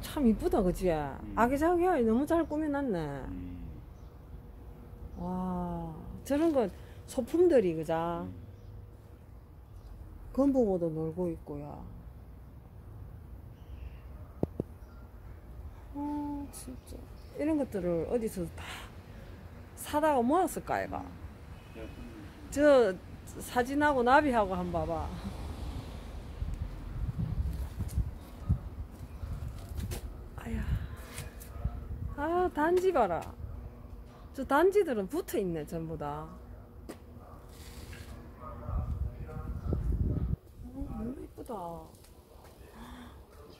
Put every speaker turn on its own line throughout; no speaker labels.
참 이쁘다 그지? 아기자기하게 너무 잘 꾸며놨네.
음.
와 저런 건 소품들이 그자?
음.
건붕어도 놀고 있고요. 아 진짜. 이런 것들을 어디서 다 사다가 모았을까 얘가? 저 사진하고 나비하고 한번 봐봐 아야 아 단지 봐라. 저 단지들은 붙어 있네 전부 다. 어, 너무 이쁘다.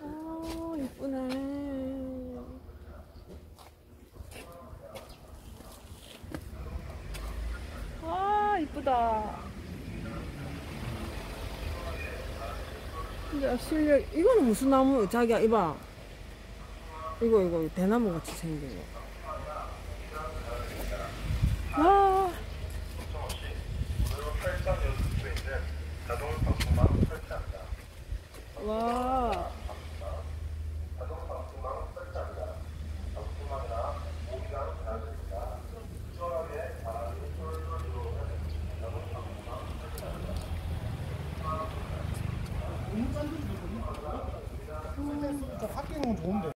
아 이쁘네. 아 이쁘다. 근데 실력 이거는 무슨 나무? 자기야 이봐 이거 이거 대나무 같이 생긴 거. 와.
와. 음, 확대는
좋은데.